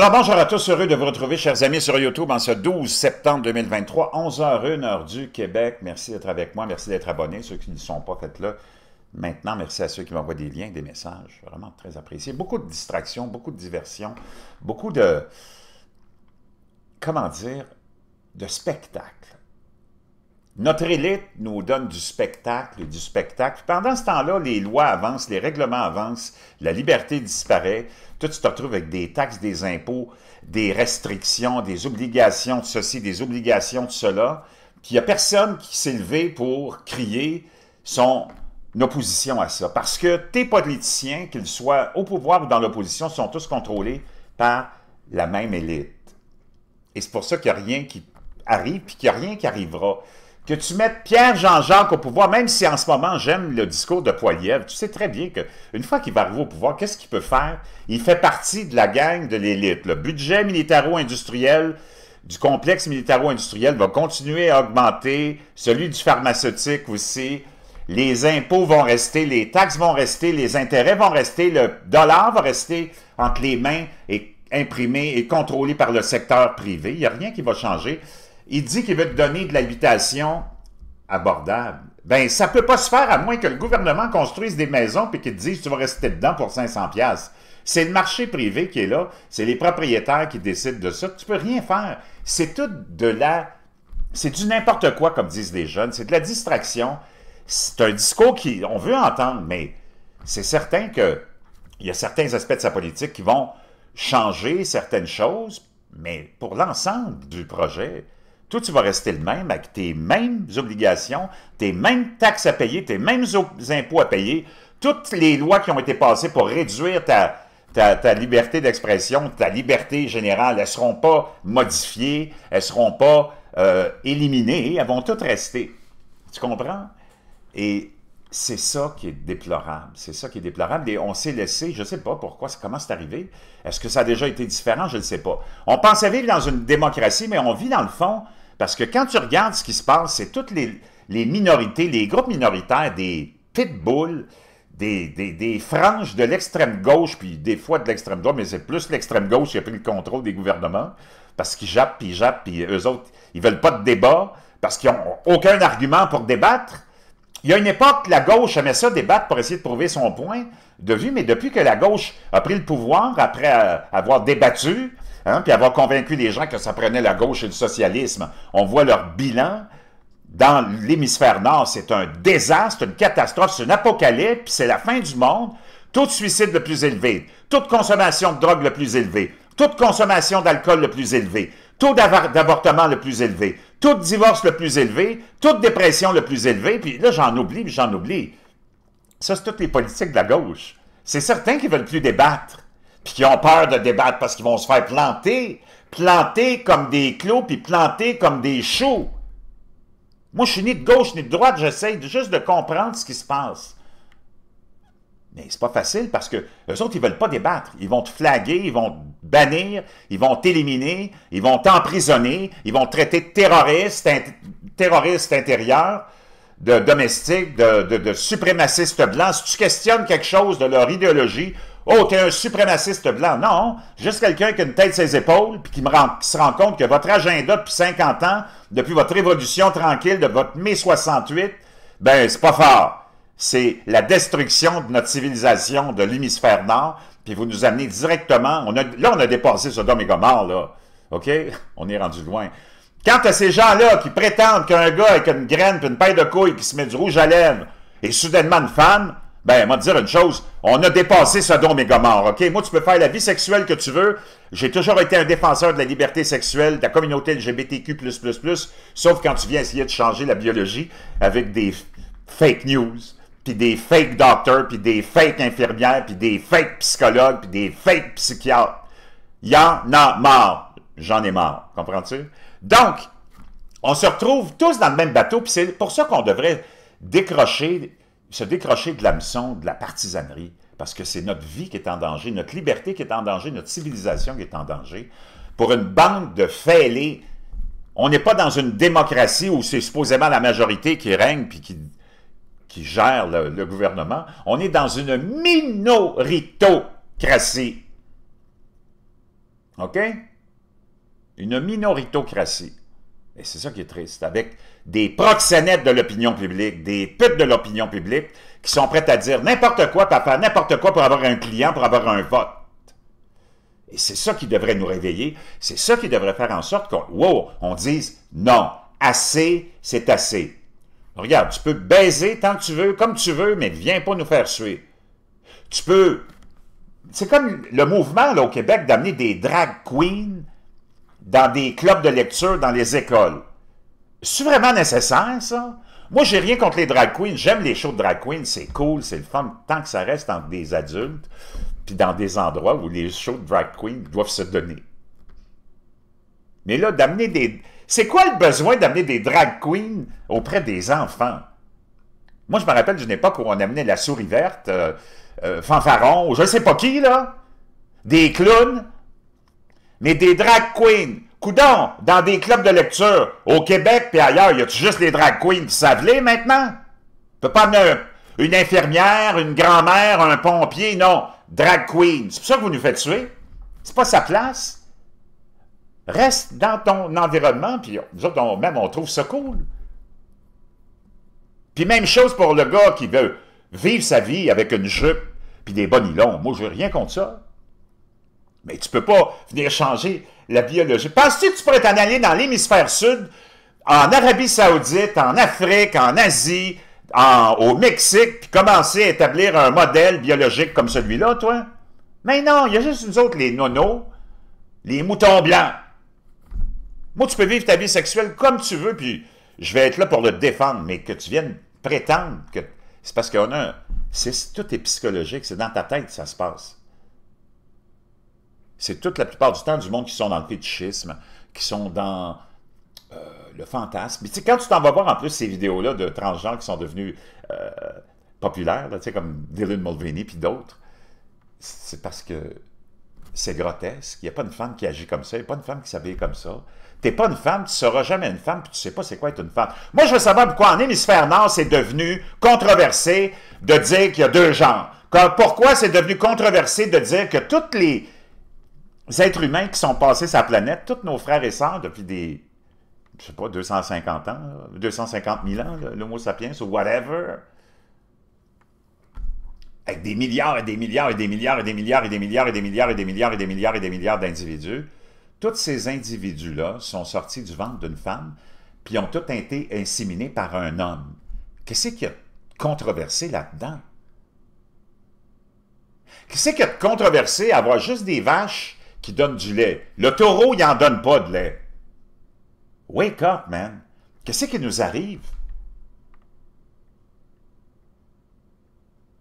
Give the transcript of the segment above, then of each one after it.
Alors bonjour à tous, heureux de vous retrouver chers amis sur YouTube en ce 12 septembre 2023, 11h01 heure du Québec. Merci d'être avec moi, merci d'être abonnés, ceux qui ne sont pas, faites-le. Maintenant, merci à ceux qui m'envoient des liens, des messages, vraiment très apprécié. Beaucoup de distractions, beaucoup de diversions, beaucoup de, comment dire, de spectacle. Notre élite nous donne du spectacle du spectacle. Pendant ce temps-là, les lois avancent, les règlements avancent, la liberté disparaît. Tout tu te retrouves avec des taxes, des impôts, des restrictions, des obligations de ceci, des obligations de cela. Puis il n'y a personne qui s'est levé pour crier son opposition à ça. Parce que tes politiciens, qu'ils soient au pouvoir ou dans l'opposition, sont tous contrôlés par la même élite. Et c'est pour ça qu'il n'y a rien qui arrive, puis qu'il n'y a rien qui arrivera que tu mettes Pierre-Jean-Jacques au pouvoir, même si en ce moment j'aime le discours de Poiliev, tu sais très bien qu'une fois qu'il va arriver au pouvoir, qu'est-ce qu'il peut faire? Il fait partie de la gang de l'élite. Le budget militaro-industriel du complexe militaro-industriel va continuer à augmenter, celui du pharmaceutique aussi. Les impôts vont rester, les taxes vont rester, les intérêts vont rester, le dollar va rester entre les mains et imprimé et contrôlé par le secteur privé. Il n'y a rien qui va changer il dit qu'il veut te donner de l'habitation abordable. Ben, ça peut pas se faire à moins que le gouvernement construise des maisons et qu'il te dise tu vas rester dedans pour 500 pièces. C'est le marché privé qui est là, c'est les propriétaires qui décident de ça. Tu peux rien faire. C'est tout de la... C'est du n'importe quoi, comme disent les jeunes. C'est de la distraction. C'est un discours qu'on veut entendre, mais c'est certain qu'il y a certains aspects de sa politique qui vont changer certaines choses, mais pour l'ensemble du projet, toi, tu vas rester le même avec tes mêmes obligations, tes mêmes taxes à payer, tes mêmes impôts à payer, toutes les lois qui ont été passées pour réduire ta, ta, liberté d'expression, ta liberté générale, elles ne seront pas modifiées, elles ne seront pas euh, éliminées, elles vont toutes rester. Tu comprends? Et c'est ça qui est déplorable. C'est ça qui est déplorable. Et on s'est laissé, je ne sais pas pourquoi, comment c'est arrivé. Est-ce que ça a déjà été différent? Je ne sais pas. On pensait vivre dans une démocratie, mais on vit dans le fond parce que quand tu regardes ce qui se passe, c'est toutes les, minorités, les groupes minoritaires, des pitbulls, des, des, franges de l'extrême gauche, puis des fois de l'extrême droite, mais c'est plus l'extrême gauche qui a pris le contrôle des gouvernements, parce qu'ils jappent, puis ils jappent, puis eux autres, ils veulent pas de débat, parce qu'ils n'ont aucun argument pour débattre. Il y a une époque, la gauche aimait ça débattre pour essayer de prouver son point de vue, mais depuis que la gauche a pris le pouvoir, après avoir débattu, hein, puis avoir convaincu les gens que ça prenait la gauche et le socialisme. On voit leur bilan. Dans l'hémisphère nord, c'est un désastre, une catastrophe, c'est une apocalypse, c'est la fin du monde. Tout suicide le plus élevé, toute consommation de drogue le plus élevé, toute consommation d'alcool le plus élevé, taux d'avortement le plus élevé, tout divorce le plus élevé, toute dépression le plus élevé, puis là j'en oublie, j'en oublie. Ça, c'est toutes les politiques de la gauche. C'est certain qu'ils veulent plus débattre puis qui ont peur de débattre parce qu'ils vont se faire planter, planter comme des clous, puis planter comme des choux. Moi, je suis ni de gauche ni de droite, j'essaie juste de comprendre ce qui se passe. Mais c'est pas facile parce que les autres, ils veulent pas débattre. Ils vont te flaguer, ils vont te bannir, ils vont t'éliminer, ils vont t'emprisonner, ils vont te traiter de terroriste, terroriste intérieur, de domestique, de, de, de blanc. Si tu questionnes quelque chose de leur idéologie, Oh, t'es un suprémaciste blanc. Non, juste quelqu'un qui a une tête ses épaules, puis qui, me se rend compte que votre agenda depuis 50 ans, depuis votre révolution tranquille, de votre mai 68, ben, c'est pas fort. C'est la destruction de notre civilisation de l'hémisphère nord, puis vous nous amenez directement, on a, là, on a dépassé Sodome et Gomorre, là. OK? On est rendu loin. Quant à ces gens-là qui prétendent qu'un gars avec une graine puis une paille de couilles qui se met du rouge à lèvres est soudainement une femme, ben, moi, te dire une chose, on a dépassé Sodome et Gomorre, OK? Moi, tu peux faire la vie sexuelle que tu veux. J'ai toujours été un défenseur de la liberté sexuelle, de la communauté LGBTQ++, sauf quand tu viens essayer de changer la biologie avec des fake news, puis des fake doctors, puis des fake infirmières, puis des fake psychologues, puis des fake psychiatres. Y en a marre. J'en ai marre. Comprends-tu? Donc, on se retrouve tous dans le même bateau, puis c'est pour ça qu'on devrait décrocher se décrocher de l'hameçon, de la partisanerie, parce que c'est notre vie qui est en danger, notre liberté qui est en danger, notre civilisation qui est en danger, pour une bande de fêlés. On n'est pas dans une démocratie où c'est supposément la majorité qui règne puis qui, gère le gouvernement. On est dans une minoritocratie. OK? Une minoritocratie. Et c'est ça qui est triste. Avec des proxénètes de l'opinion publique, des putes de l'opinion publique qui sont prêtes à dire n'importe quoi, faire n'importe quoi pour avoir un client, pour avoir un vote. Et c'est ça qui devrait nous réveiller. C'est ça qui devrait faire en sorte qu'on on dise non, assez, c'est assez. Regarde, tu peux baiser tant que tu veux, comme tu veux, mais viens pas nous faire suer. Tu peux... C'est comme le mouvement là, au Québec d'amener des drag queens dans des clubs de lecture dans les écoles. C'est vraiment nécessaire, ça? Moi, j'ai rien contre les drag queens. J'aime les shows de drag queens. C'est cool, c'est le fun, tant que ça reste entre des adultes, puis dans des endroits où les shows de drag queens doivent se donner. Mais là, d'amener des... C'est quoi le besoin d'amener des drag queens auprès des enfants? Moi, je me rappelle d'une époque où on amenait la souris verte, euh, euh, fanfaron, je ne sais pas qui, là, des clowns, mais des drag queens. Coudon, dans des clubs de lecture, au Québec puis ailleurs, y a-tu juste les drag queens qui savent lire maintenant? Tu pas amener une infirmière, une grand-mère, un pompier, non. Drag queen. C'est pour ça que vous nous faites tuer. C'est pas sa place. Reste dans ton environnement, puis nous autres, même, on trouve ça cool. Puis même chose pour le gars qui veut vivre sa vie avec une jupe puis des bonilons. Moi, je n'ai rien contre ça. Mais tu peux pas venir changer la biologie. Penses-tu que tu pourrais t'en aller dans l'hémisphère sud, en Arabie Saoudite, en Afrique, en Asie, au Mexique, puis commencer à établir un modèle biologique comme celui-là, toi? Mais non, il y a juste nous autres, les nonos, les moutons blancs. Moi, tu peux vivre ta vie sexuelle comme tu veux, puis je vais être là pour le défendre, mais que tu viennes prétendre que c'est parce qu'on a... C'est, tout est psychologique, c'est dans ta tête que ça se passe c'est toute la plupart du temps du monde qui sont dans le fétichisme, qui sont dans euh, le fantasme. Mais quand tu t'en vas voir en plus ces vidéos-là de transgenres qui sont devenus euh, populaires, comme Dylan Mulvaney puis d'autres, c'est parce que c'est grotesque. Il n'y a pas une femme qui agit comme ça, il n'y a pas une femme qui s'habille comme ça. Tu n'es pas une femme, tu seras jamais une femme, puis tu sais pas c'est quoi être une femme. Moi, je veux savoir pourquoi en hémisphère nord, c'est devenu controversé de dire qu'il y a deux genres. Pourquoi c'est devenu controversé de dire que toutes les êtres humains qui sont passés la planète, tous nos frères et sœurs depuis des, je sais pas, 250 ans, 250 000 ans, l'homo sapiens ou whatever, avec des milliards et des milliards et des milliards et des milliards et des milliards et des milliards et des milliards et des milliards et des milliards d'individus, tous ces individus-là sont sortis du ventre d'une femme, puis ont tous été inséminés par un homme. Qu'est-ce qu'il y a controversé là-dedans? Qu'est-ce qu'il y a de controversé à avoir juste des vaches qui donne du lait. Le taureau, il n'en donne pas de lait. Wake up, man. Qu'est-ce qui nous arrive?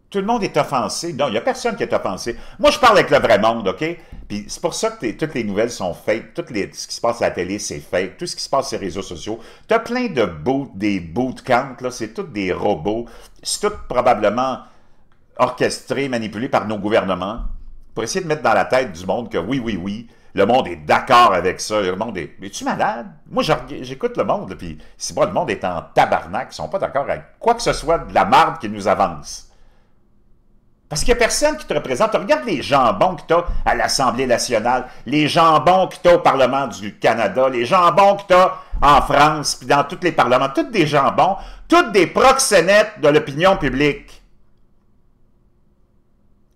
Tout le monde est offensé. Non, il n'y a personne qui est offensé. Moi, je parle avec le vrai monde, OK? Puis c'est pour ça que toutes les nouvelles sont fake. Tout les, ce qui se passe à la télé, c'est fake. Tout ce qui se passe sur les réseaux sociaux. Tu as plein de boot, des bootcamps, là. C'est tous des robots. C'est tout probablement orchestré, manipulé par nos gouvernements pour essayer de mettre dans la tête du monde que oui, oui, oui, le monde est d'accord avec ça, le monde est... Es-tu malade? Moi, j'écoute le monde, puis si moi, le monde est en tabarnak, ils sont pas d'accord avec quoi que ce soit de la marde qui nous avance. Parce qu'il n'y a personne qui te représente. Regarde les jambons que tu as à l'Assemblée nationale, les jambons que tu as au Parlement du Canada, les jambons que tu as en France, puis dans tous les parlements, tous des jambons, toutes des proxénètes de l'opinion publique.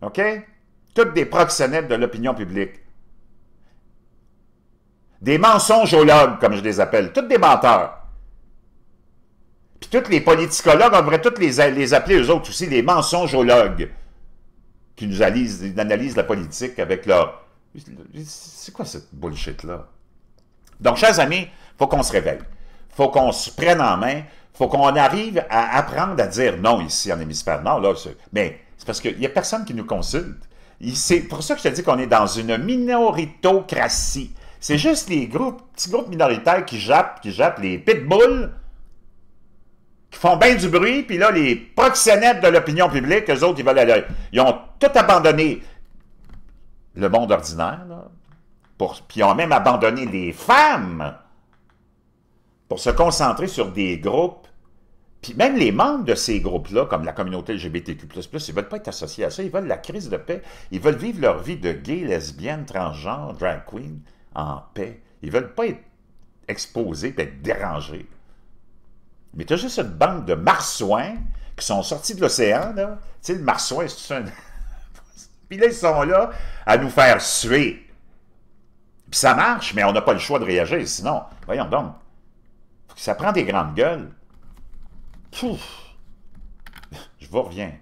OK? Toutes des proxénètes de l'opinion publique. Des mensongologues, comme je les appelle, toutes des menteurs. Puis tous les politicologues, on devrait tous les, appeler eux autres aussi, des mensongologues, qui nous analysent, analysent la politique avec leur... C'est quoi cette bullshit-là? Donc, chers amis, il faut qu'on se réveille. Il faut qu'on se prenne en main. Il faut qu'on arrive à apprendre à dire non ici en hémisphère nord. Là, mais c'est parce qu'il n'y a personne qui nous consulte. C'est pour ça que je te dis qu'on est dans une minoritocratie. C'est juste les groupes, petits groupes minoritaires qui jappent, qui jappent les pitbulls, qui font bien du bruit, puis là, les proxénètes de l'opinion publique, eux autres, ils veulent aller. Ils ont tout abandonné le monde ordinaire, puis ils ont même abandonné les femmes pour se concentrer sur des groupes Puis même les membres de ces groupes-là, comme la communauté LGBTQ++, ils ne veulent pas être associés à ça, ils veulent la crise de paix, ils veulent vivre leur vie de gay, lesbienne, transgenre, drag queen en paix. Ils ne veulent pas être exposés, être dérangés. Mais tu as juste une bande de marsouins qui sont sortis de l'océan, là. Tu sais, le marsouin, c'est un... Puis là, ils sont là à nous faire suer. Puis ça marche, mais on n'a pas le choix de réagir, sinon, voyons donc. Ça prend des grandes gueules. Pouf! Je vous reviens.